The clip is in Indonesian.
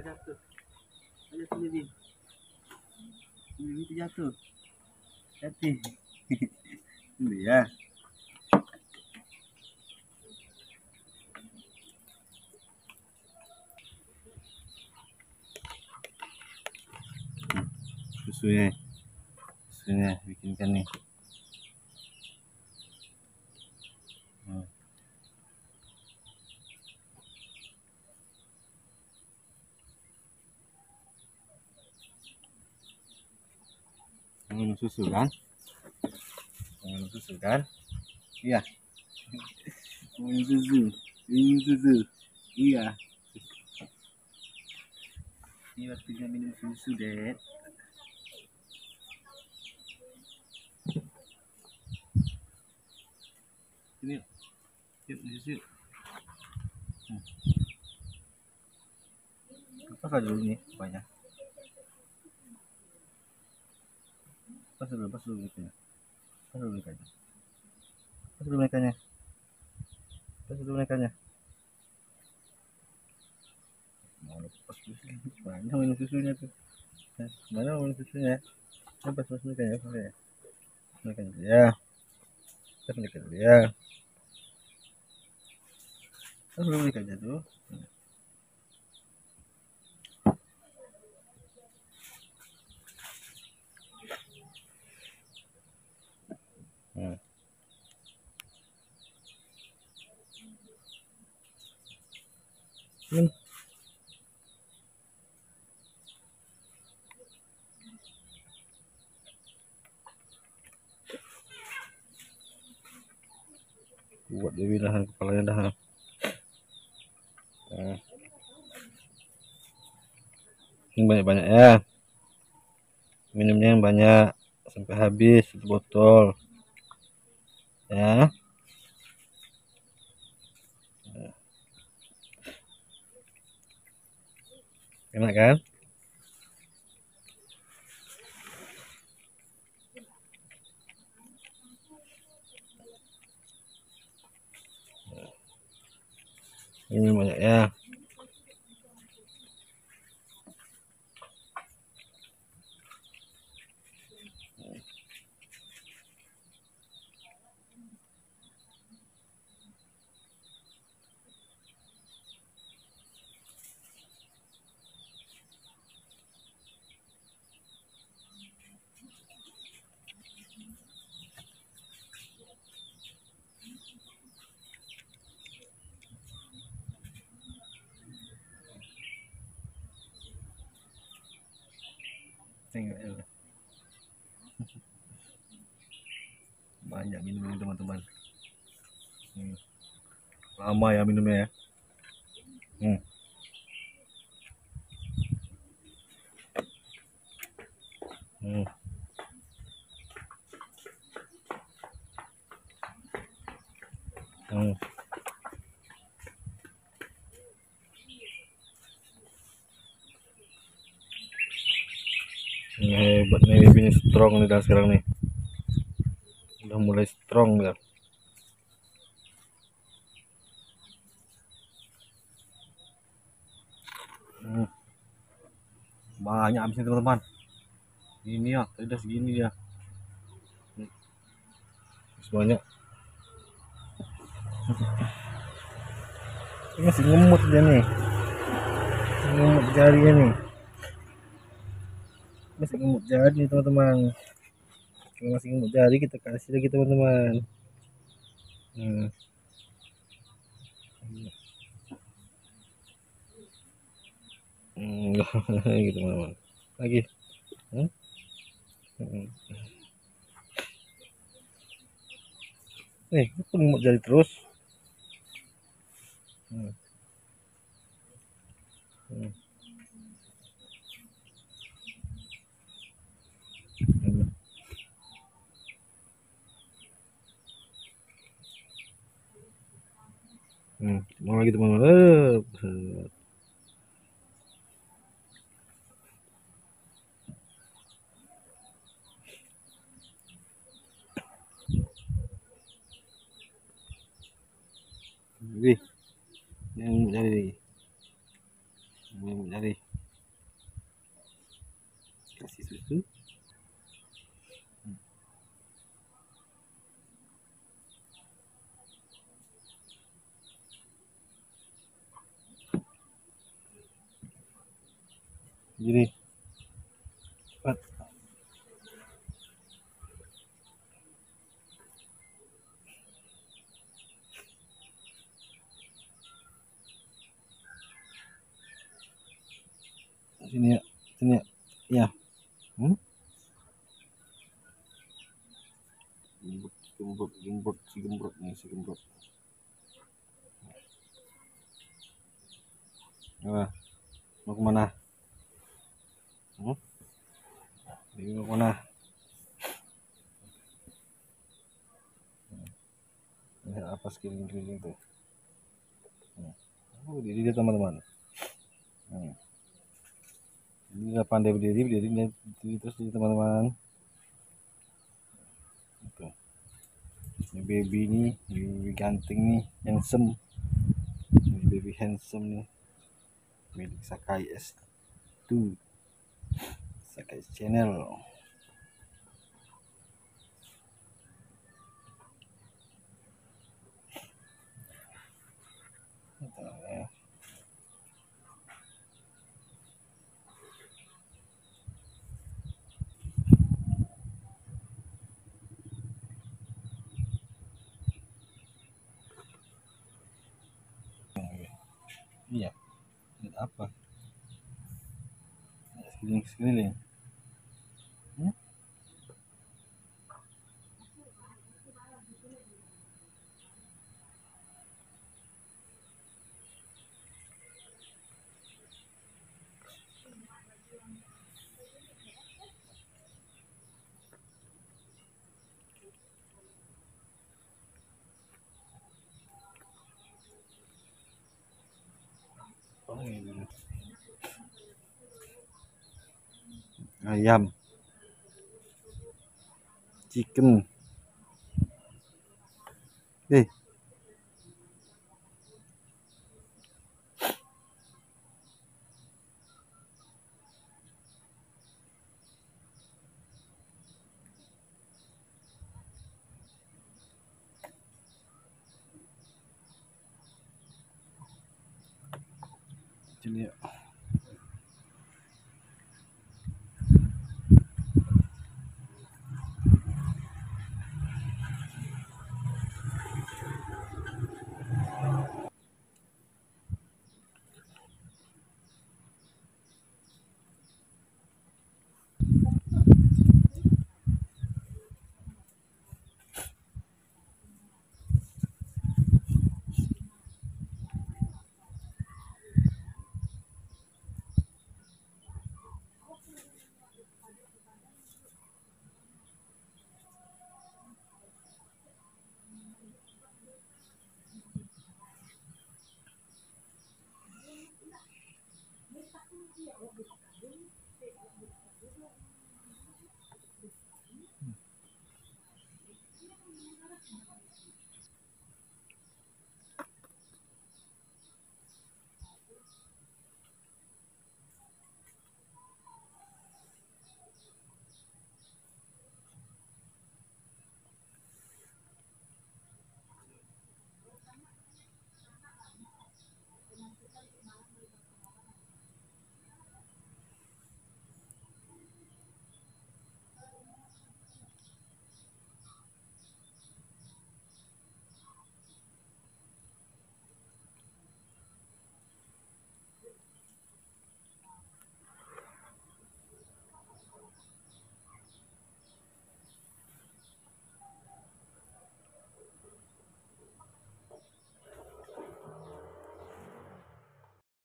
jatuh. Ada sini Bin. Ini itu jatuh. Hati. Ini ya. Susunya. Susunya bikinkan nih. Minum susu kan? Minum susu kan? Iya. Minum susu. Minum susu. Iya. Ini waktunya minum susu dek. Ini yuk. Susu hmm. apa dulu ini? Banyak pas dulu pas dulu gitu ya. Pas dulu ikannya pas dulu ikannya pas dulu ikannya mau lepas susu banyak minum susunya tuh. Mana minum susunya nah, pas pas ikannya pas ya ikannya ya pas ikannya ya pas dulu ikannya tuh Hmm. Hmm. Kuat dia bilang kepalanya dah. Nah. Ini banyak-banyak ya. Minumnya yang banyak sampai habis satu botol ya enak kan ini banyak ya Ya. Banyak minumnya teman-teman. Hmm. Lama ya minumnya ya. Hmm. Hmm. Hmm. Hebat nih ini strong nih dan sekarang nih. Udah mulai strong ya. Hmm. Banyak habisnya teman-teman. Ini ya, tadi udah segini ya. Hmm. Banyak. Ini masih ngemut dia nih. Ngemut jarinya nih masih ngemut jari teman-teman kalau masih ngemut jari kita kasih lagi teman-teman hmm. Hmm, gitu teman-teman lagi hmm? Hmm. nih aku ngemut jari terus hmm. Hmm. mau lagi teman-teman. Eh, Wih, yang mencari nih, yang mencari kasih susu. Cepat sini ya sini ya. Ya. Hmm? gembrot gembrot gembrot si gembrot nih si gembrot apa mau ke mana hmm? Ini mau ke mana lihat apa sekeliling-keliling tuh? Oh dia teman-teman. Ini. Udah pandai berdiri berdiri, berdiri terus di teman-teman. Oke ini baby ini baby ganteng nih handsome. Ini baby handsome nih. Milik Sakai S2 Sakai channel. Iya. Apa Enfim, enfim. Ayam. Chicken. Eh. Jadi